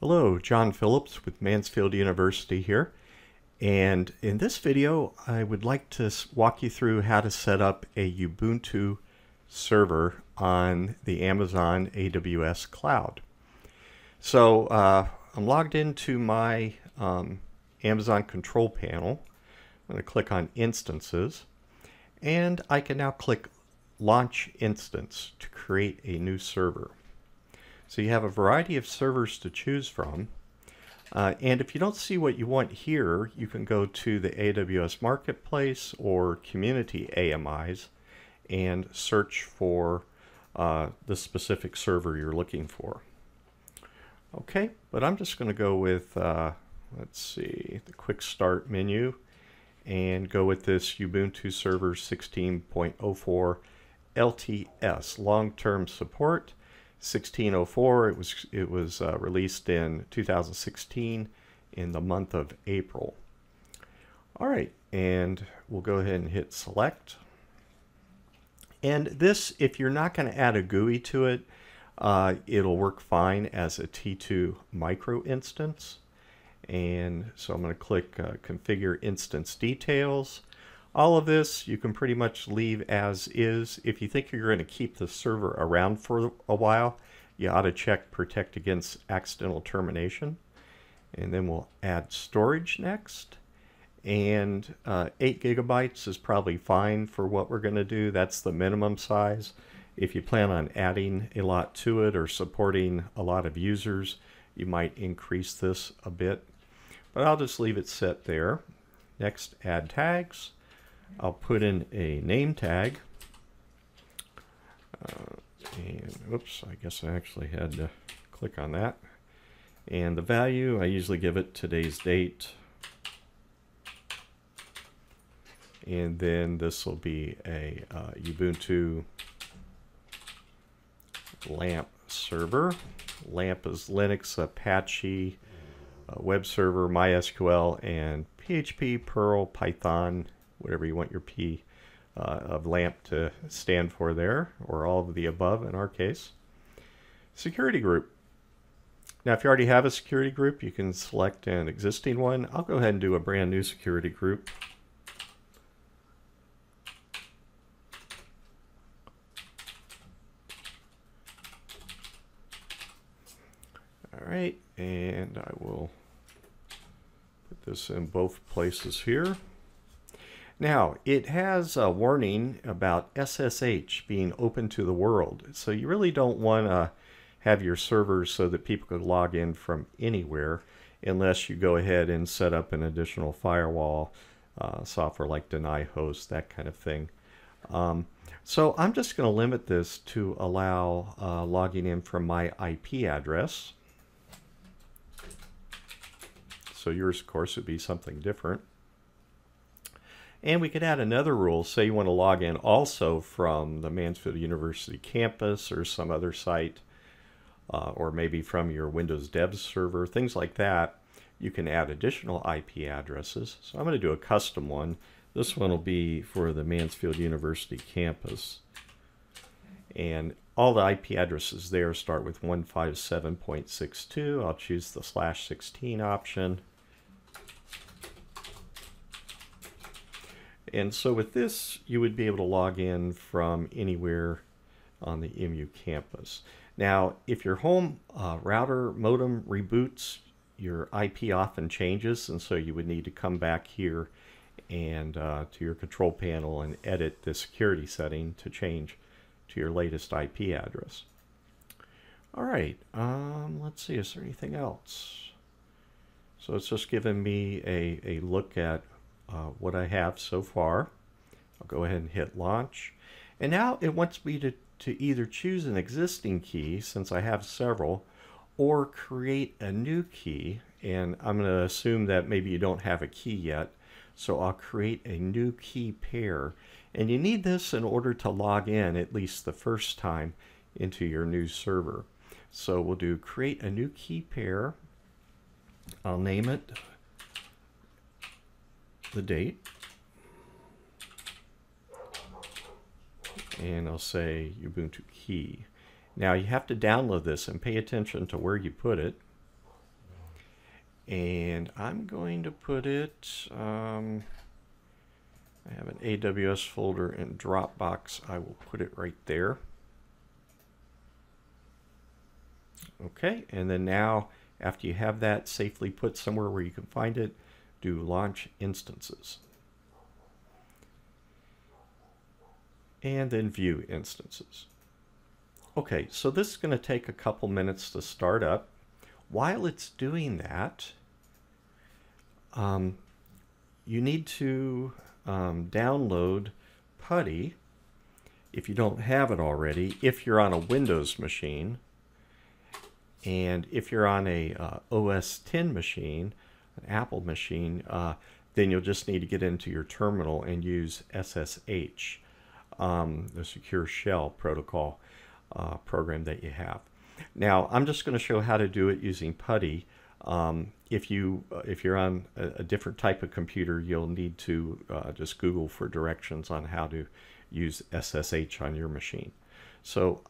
Hello, John Phillips with Mansfield University here. And in this video, I would like to walk you through how to set up a Ubuntu server on the Amazon AWS cloud. So uh, I'm logged into my um, Amazon control panel. I'm going to click on instances and I can now click launch instance to create a new server. So you have a variety of servers to choose from. Uh, and if you don't see what you want here, you can go to the AWS Marketplace or Community AMIs and search for uh, the specific server you're looking for. Okay, but I'm just going to go with, uh, let's see, the quick start menu and go with this Ubuntu Server 16.04 LTS, long-term support. 1604. It was it was uh, released in 2016 in the month of April. All right, and we'll go ahead and hit select. And this, if you're not going to add a GUI to it, uh, it'll work fine as a T2 micro instance. And so I'm going to click uh, configure instance details. All of this you can pretty much leave as is. If you think you're going to keep the server around for a while, you ought to check protect against accidental termination. And then we'll add storage next. And uh, 8 gigabytes is probably fine for what we're going to do. That's the minimum size. If you plan on adding a lot to it or supporting a lot of users, you might increase this a bit. But I'll just leave it set there. Next, add tags. I'll put in a name tag. Uh, and oops, I guess I actually had to click on that. And the value, I usually give it today's date. And then this will be a uh, Ubuntu LAMP server. LAMP is Linux, Apache, uh, web server, MySQL, and PHP, Perl, Python, whatever you want your P uh, of LAMP to stand for there, or all of the above in our case. Security group. Now, if you already have a security group, you can select an existing one. I'll go ahead and do a brand new security group. All right, and I will put this in both places here. Now, it has a warning about SSH being open to the world. So you really don't want to have your servers so that people could log in from anywhere unless you go ahead and set up an additional firewall, uh, software like deny host, that kind of thing. Um, so I'm just going to limit this to allow uh, logging in from my IP address. So yours, of course, would be something different. And we could add another rule. Say you want to log in also from the Mansfield University campus or some other site, uh, or maybe from your Windows Dev server, things like that. You can add additional IP addresses. So I'm going to do a custom one. This one will be for the Mansfield University campus. And all the IP addresses there start with 157.62. I'll choose the slash 16 option. And so with this, you would be able to log in from anywhere on the MU campus. Now, if your home uh, router modem reboots, your IP often changes, and so you would need to come back here and uh, to your control panel and edit the security setting to change to your latest IP address. All right, um, let's see, is there anything else? So it's just giving me a, a look at uh, what I have so far. I'll go ahead and hit launch. And now it wants me to, to either choose an existing key, since I have several, or create a new key. And I'm going to assume that maybe you don't have a key yet. So I'll create a new key pair. And you need this in order to log in at least the first time into your new server. So we'll do create a new key pair. I'll name it the date. And I'll say Ubuntu key. Now you have to download this and pay attention to where you put it. and I'm going to put it, um, I have an AWS folder in Dropbox. I will put it right there. Okay, and then now after you have that safely put somewhere where you can find it, do launch instances. And then view instances. Okay, so this is going to take a couple minutes to start up. While it's doing that, um, you need to um, download PuTTY if you don't have it already, if you're on a Windows machine. And if you're on a uh, OS 10 machine, an Apple machine, uh, then you'll just need to get into your terminal and use SSH, um, the secure shell protocol uh, program that you have. Now, I'm just going to show how to do it using PuTTY. Um, if you uh, if you're on a, a, different type of computer, you'll need to uh, just Google for directions on how to use SSH on your machine. So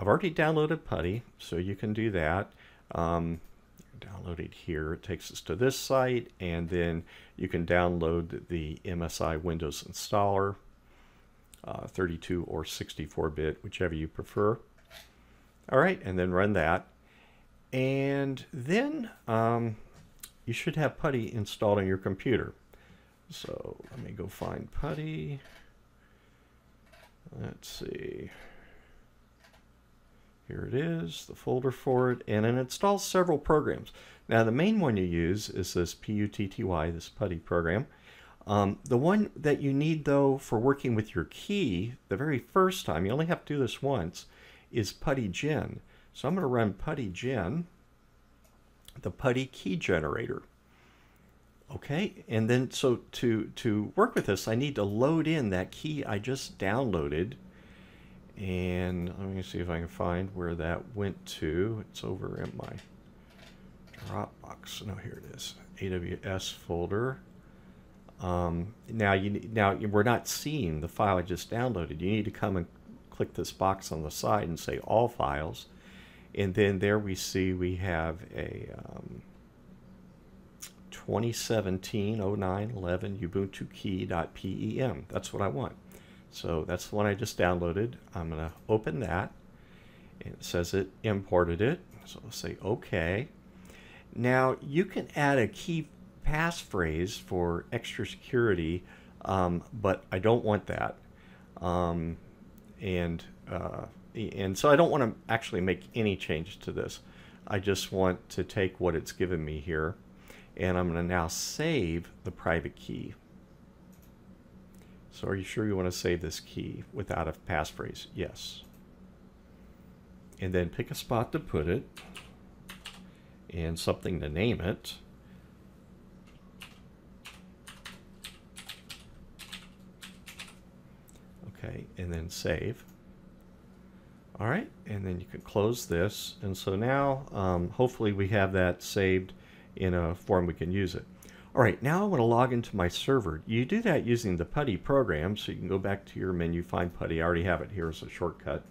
I've already downloaded PuTTY, so you can do that. Um, download it here. It takes us to this site, and then you can download the MSI Windows installer, uh, 32 or 64-bit, whichever you prefer. All right, and then run that. And then um, you should have PuTTY installed on your computer. So let me go find PuTTY. Let's see. Here it is, the folder for it, and it installs several programs. Now the main one you use is this PUTTY, this PuTTY program. Um, the one that you need though for working with your key the very first time, you only have to do this once, is PuTTyGen. So I'm going to run PuTTyGen, the PuTTY key generator. Okay, and then so to, to work with this, I need to load in that key I just downloaded. And let me see if I can find where that went to. It's over in my Dropbox. No, here it is. AWS folder. Um, now you now we're not seeing the file I just downloaded. You need to come and click this box on the side and say all files and then there we see we have a um, 2017 09 11 ubuntu key.pem that's what I want so that's the one I just downloaded I'm gonna open that it says it imported it so I'll say okay now you can add a key passphrase for extra security um, but I don't want that um, and uh, and so I don't want to actually make any change to this. I just want to take what it's given me here and I'm going to now save the private key. So are you sure you want to save this key without a passphrase? Yes. And then pick a spot to put it and something to name it. Okay, and then save. All right, and then you can close this. And so now, um, hopefully we have that saved in a form we can use it. All right, now I want to log into my server. You do that using the PuTTY program, so you can go back to your menu, find PuTTY. I already have it here as a shortcut.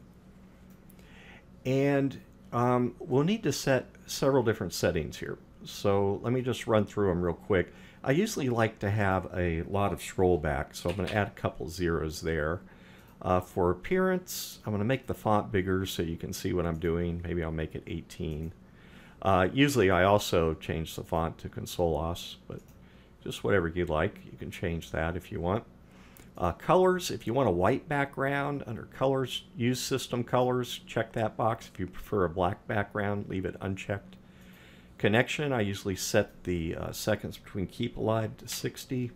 And um, we'll need to set several different settings here. So let me just run through them real quick. I usually like to have a lot of scroll back, so I'm going to add a couple zeros there. Uh, for appearance, I'm going to make the font bigger so you can see what I'm doing. Maybe I'll make it 18. Uh, usually I also change the font to Consolas, but just whatever you like. You can change that if you want. Uh, colors, if you want a white background, under colors, use system colors, check that box. If you prefer a black background, leave it unchecked. Connection, I usually set the uh, seconds between keep alive to 60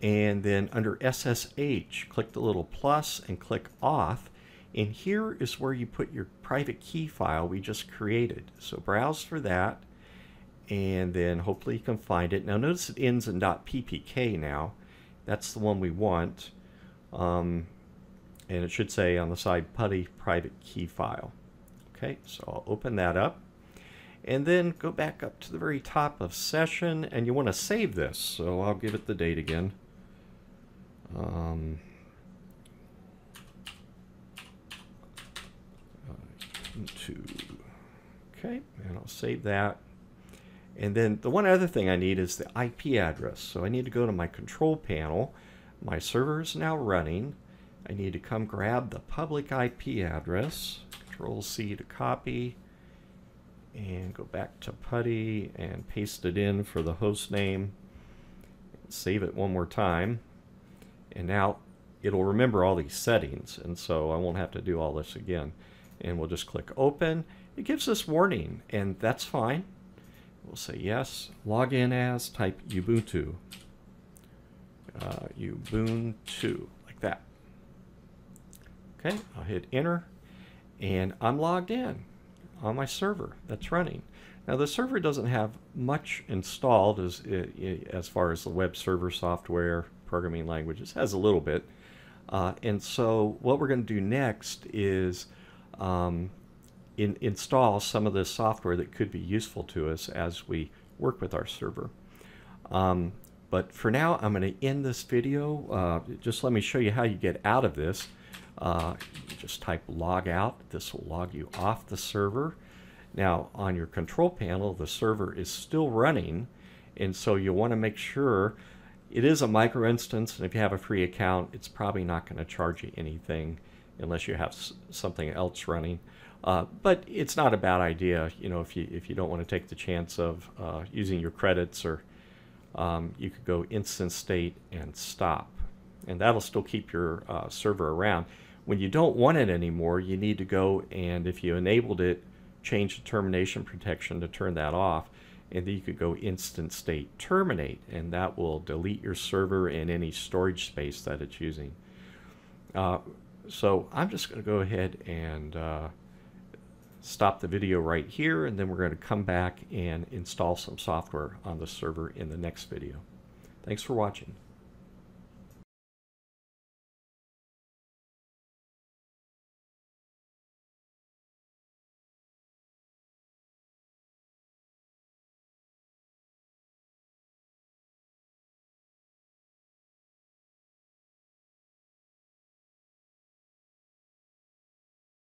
and then under SSH, click the little plus and click auth. And here is where you put your private key file we just created. So browse for that, and then hopefully you can find it. Now notice it ends in .ppk now. That's the one we want. Um, and it should say on the side PuTTY private key file. Okay, so I'll open that up. And then go back up to the very top of session, and you want to save this. So I'll give it the date again. Um, uh, okay, and I'll save that. And then the one other thing I need is the IP address. So I need to go to my control panel. My server is now running. I need to come grab the public IP address. Control C to copy and go back to PuTTY and paste it in for the host name. Save it one more time. And now it'll remember all these settings and so I won't have to do all this again. And we'll just click open. It gives us warning and that's fine. We'll say yes, log in as, type Ubuntu. Uh, Ubuntu, like that. Okay, I'll hit enter and I'm logged in on my server that's running. Now the server doesn't have much installed as, as far as the web server software, programming languages, has a little bit. Uh, and so what we're going to do next is um, in, install some of the software that could be useful to us as we work with our server. Um, but for now, I'm going to end this video. Uh, just let me show you how you get out of this. Uh, you just type log out. This will log you off the server. Now, on your control panel, the server is still running, and so you'll want to make sure it is a micro instance, and if you have a free account, it's probably not going to charge you anything unless you have something else running. Uh, but it's not a bad idea, you know, if you if you don't want to take the chance of uh, using your credits, or um, you could go instance state and stop, and that'll still keep your uh, server around. When you don't want it anymore, you need to go and if you enabled it, change the termination protection to turn that off, and then you could go instance state terminate, and that will delete your server and any storage space that it's using. So I'm just going to go ahead and uh, stop the video right here and then we're going to come back and install some software on the server in the next video. Thanks for watching.